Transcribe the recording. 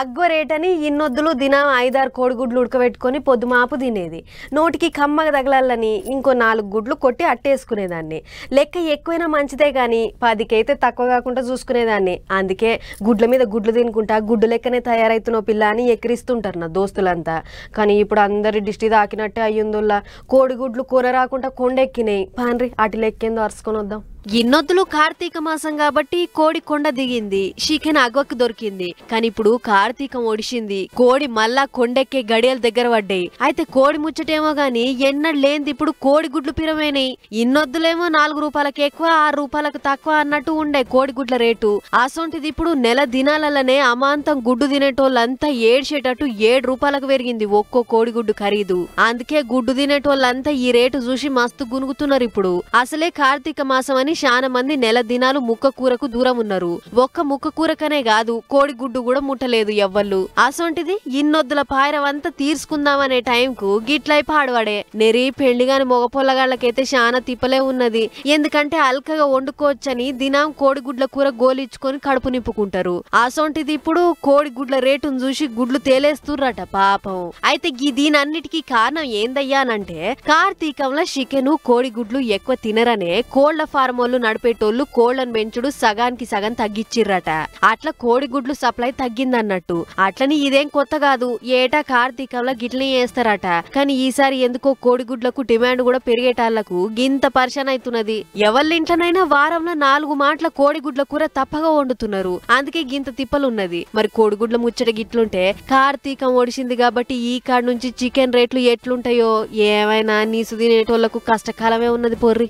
అగ్గరేటని ఇన్నొద్దులు దినం ఐదారు కోడిగుడ్లు ఉడకబెట్టుకొని పొద్దుమాపు తినేది. నోటికి కమ్మగా తగలాలని ఇంకో నాలుగు గుడ్లు కొట్టి అట్టేసుకునేదాన్ని. లెక్క ఎక్కువైనా మంచిదే కానీ పదికైతే తక్కువ కాకుండా చూసుకునేదాన్ని. అందుకే గుడ్ల మీద గుడ్లు తినుకుంటా గుడ్డు లెక్కనే తయారైతున్న పిల్ల అని ఎక్కిరిస్తుంటారు నా దోస్తులంతా. కానీ ఇప్పుడు అందరి దిష్టి తాకినట్టే అయ్యిందుల్లా. కోడిగుడ్లు కూర రాకుండా కొండెక్కినాయి. పాన్రి అటు లెక్కేందో అరుచుకొని వద్దాం. ఇన్నొద్దులు కార్తీక మాసం కాబట్టి కోడి కొండ దిగింది. చికెన్ అగవకు దొరికింది. కానీ ఇప్పుడు కార్తీకం ఒడిసింది కోడి మళ్ళా కొండెక్కే గడియల దగ్గర పడ్డాయి. అయితే కోడి ముచ్చటేమో గాని ఎన్నడు లేనిది ఇప్పుడు కోడి గుడ్లు పిరమైనాయి ఇన్నొద్దులేమో నాలుగు రూపాయలకు ఎక్కువ ఆరు రూపాయలకు తక్కువ అన్నట్టు ఉండే కోడి గుడ్ల రేటు. అసొంటిది ఇప్పుడు నెల దినాలనే అమాంతం గుడ్డు తినేటోళ్ళంతా ఏడ్చేటట్టు ఏడు రూపాయలకు పెరిగింది ఒక్కో కోడిగుడ్డు ఖరీదు. అందుకే గుడ్డు తినేటోళ్ళంతా ఈ రేటు చూసి మస్తు గునుగుతున్నారు ఇప్పుడు. అసలే కార్తీక మాసం అని చాలా మంది నెల దినాలు ముక్క కూరకు దూరం ఉన్నారు. ఒక్క ముక్క కూరకనే కాదు కోడి గుడ్డు కూడా ముట్టలేదు ఎవ్వళ్ళు. అసొంటిది ఇన్నొద్దుల పాయరవంతా తీర్చుకుందామనే టైంకు గిట్లై పాడవాడే. నెరి పెళ్ళిగాని మొగ పొల్లగాళ్ళకైతే చాలా తిప్పలే ఉన్నది. ఎందుకంటే అల్కగా వండుకోవచ్చని దినం కోడిగుడ్ల కూర గోలిచ్చుకొని కడుపు నింపుకుంటారు. అసొంటిది ఇప్పుడు కోడిగుడ్ల రేటును చూసి గుడ్లు తేలేస్తుర్రట పాపం. అయితే ఈ దీనన్నిటికీ కారణం ఏందయ్యానంటే కార్తీకంలో చికెను కోడిగుడ్లు ఎక్కువ తినరనే కోళ్ళ ఫారం వాళ్ళు నడిపేటోళ్ళు కోళ్ళను పెంచుడు సగానికి సగం తగ్గిచ్చిర్రట. అట్లా కోడిగుడ్లు సప్లై తగ్గిందన్నట్టు. అట్లని ఇదేం కొత్త కాదు. ఏటా కార్తీకంలో గిట్లనే చేస్తారట. కానీ ఈసారి ఎందుకో కోడిగుడ్లకు డిమాండ్ కూడా పెరిగేటాళ్ళకు గింత పరిశాన్ అవుతున్నది ఎవళ్ళింట్లోనైనా వారంలో నాలుగు మాటల కోడిగుడ్ల కూర తప్పగా వండుతున్నారు. అందుకే గింత తిప్పలున్నది. మరి కోడిగుడ్ల ముచ్చట గిట్లుంటే కార్తీకం ఒడిసింది కాబట్టి ఈ కాడ నుంచి చికెన్ రేట్లు ఎట్లుంటాయో? ఏమైనా నీసు తినేటోళ్ళకు కష్టకాలమే ఉన్నది పొర్రి.